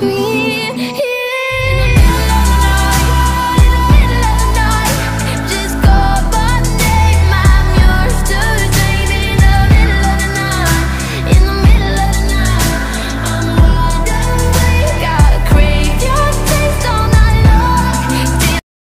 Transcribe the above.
be